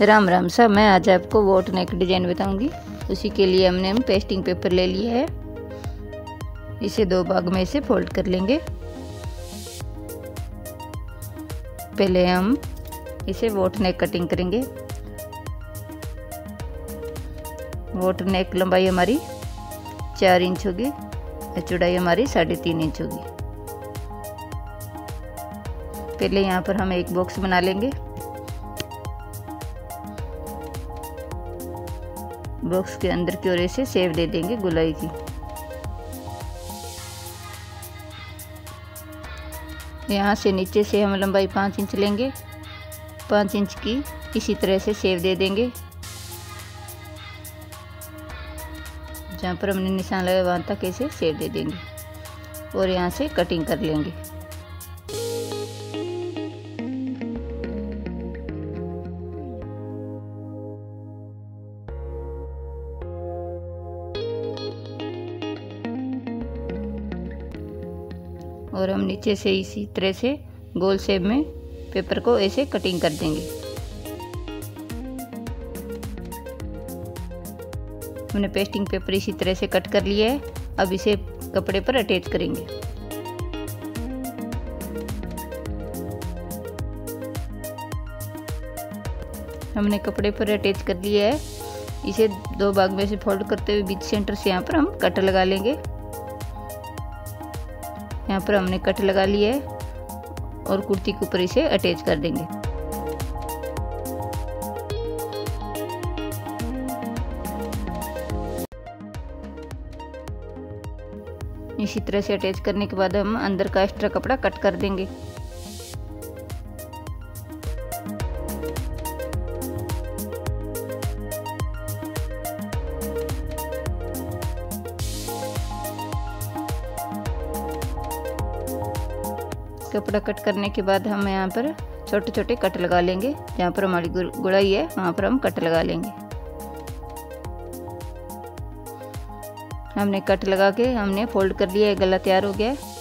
राम राम सा मैं आज आपको वोट नेक डिज़ाइन बताऊँगी। उसी के लिए हमने हम पेस्टिंग पेपर ले लिया है। इसे दो भाग में इसे फोल्ड कर लेंगे। पहले हम इसे वोट नेक कटिंग करेंगे। वोट नेक लंबाई हमारी चार इंच होगी, और चौड़ाई हमारी साढ़े तीन इंच होगी। पहले यहाँ पर हम एक बॉक्स बना लेंगे। बॉक्स के अंदर की ओर इसे सेव दे देंगे गुलाई की। यहाँ से नीचे से हम लंबाई पाँच इंच लेंगे। पाँच इंच की इसी तरह से सेव दे देंगे। जहाँ पर हमने निशान लगाया वहाँ तक इसे सेव दे देंगे। और यहाँ से कटिंग कर लेंगे। और हम नीचे से इसी तरह से गोल शेप में पेपर को ऐसे कटिंग कर देंगे। हमने पेस्टिंग पेपर इसी तरह से कट कर लिया है। अब इसे कपड़े पर अटैच करेंगे। हमने कपड़े पर अटैच कर लिया है। इसे दो भाग में से फोल्ड करते हुए बीच सेंटर से यहाँ पर हम कट लगा लेंगे। यहाँ पर हमने कट लगा लिया है और कुर्ती के ऊपर इसे अटैच कर देंगे। इसी तरह से अटैच करने के बाद हम अंदर का एक्स्ट्रा कपड़ा कट कर देंगे। कपड़ा कट करने के बाद हम यहाँ पर छोटे छोटे कट लगा लेंगे। जहाँ पर हमारी गुड़ाई है, वहाँ पर हम कट लगा लेंगे। हमने कट लगा के हमने फोल्ड कर लिया है गला तैयार हो गया है।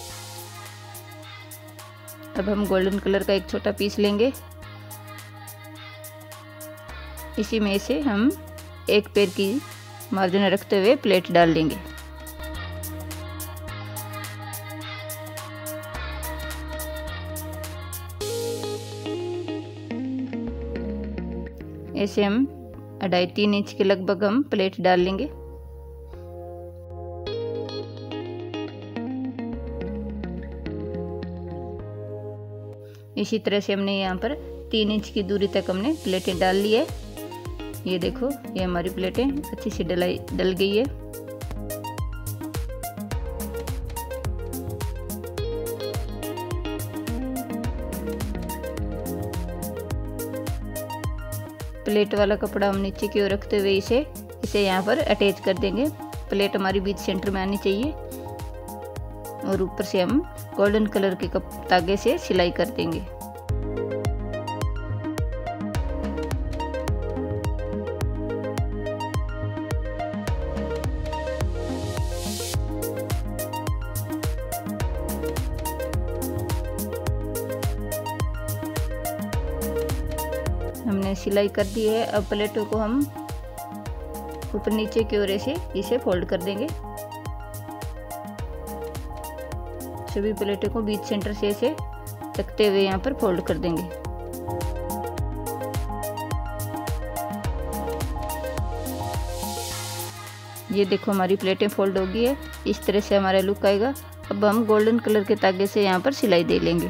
अब हम गोल्डन कलर का एक छोटा पीस लेंगे। इसी में से हम एक पैर की मार्जिन रखते हुए प्लेट डाल देंगे। ऐसे हम अढ़ाई तीन इंच के लगभग हम प्लेट डाल लेंगे। इसी तरह से हमने यहाँ पर तीन इंच की दूरी तक हमने प्लेटें डाल ली है। ये देखो, ये हमारी प्लेटें अच्छी सी डलाई, डल गई है। प्लेट वाला कपड़ा हम नीचे की ओर रखते हुए इसे इसे यहाँ पर अटैच कर देंगे। प्लेट हमारी बीच सेंटर में आनी चाहिए। और ऊपर से हम गोल्डन कलर के कप धागे से सिलाई कर देंगे। हमने सिलाई कर दी है। अब प्लेटों को हम ऊपर नीचे की ओर से इसे फोल्ड कर देंगे। सभी प्लेटों को बीच सेंटर से इसे रखते हुए यहाँ पर फोल्ड कर देंगे। ये देखो हमारी प्लेटें फोल्ड होगी है। इस तरह से हमारा लुक आएगा। अब हम गोल्डन कलर के तागे से यहाँ पर सिलाई दे लेंगे।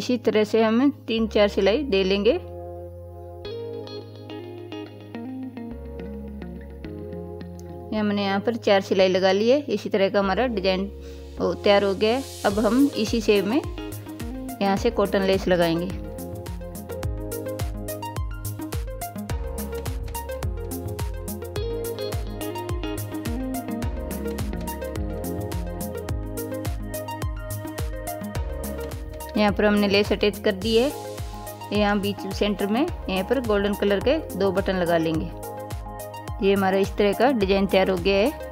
इसी तरह से हम तीन चार सिलाई दे लेंगे। हमने यहाँ पर चार सिलाई लगा ली है। इसी तरह का हमारा डिज़ाइन तैयार हो गया है। अब हम इसी शेप में यहाँ से कॉटन लेस लगाएँगे। यहाँ पर हमने लेस अटैच कर दी है। यहाँ बीच सेंटर में, यहाँ पर गोल्डन कलर के दो बटन लगा लेंगे। ये हमारा इस तरह का डिज़ाइन तैयार हो गया है।